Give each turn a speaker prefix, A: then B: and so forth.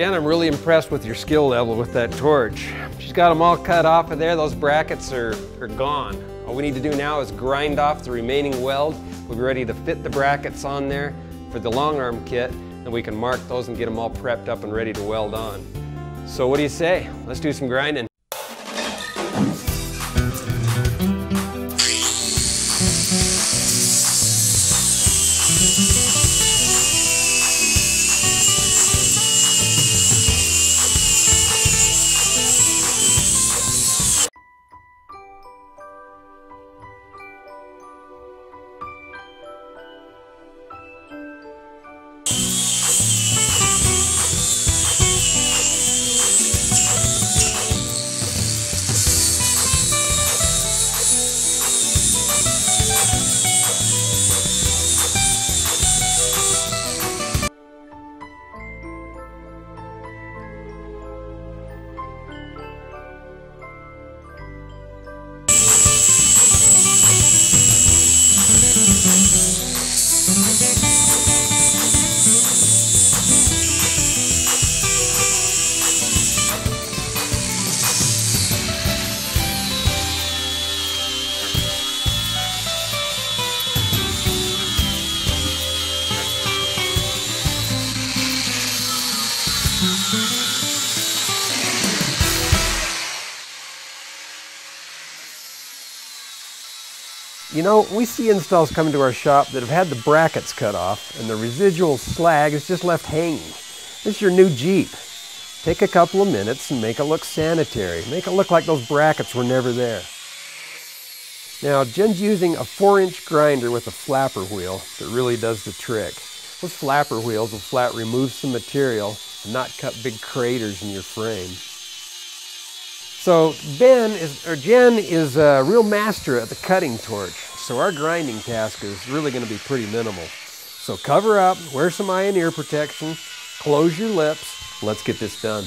A: Jenn, I'm really impressed with your skill level with that torch. She's got them all cut off of there. Those brackets are, are gone. All we need to do now is grind off the remaining weld. We'll be ready to fit the brackets on there for the long arm kit, and we can mark those and get them all prepped up and ready to weld on. So what do you say? Let's do some grinding. You know, we see installs coming to our shop that have had the brackets cut off and the residual slag is just left hanging. This is your new Jeep. Take a couple of minutes and make it look sanitary. Make it look like those brackets were never there. Now, Jenn's using a four inch grinder with a flapper wheel that really does the trick. Those flapper wheels will flat remove some material and not cut big craters in your frame. So Ben is, or Jenn is a real master at the cutting torch. So our grinding task is really going to be pretty minimal. So cover up, wear some eye and ear protection, close your lips, let's get this done.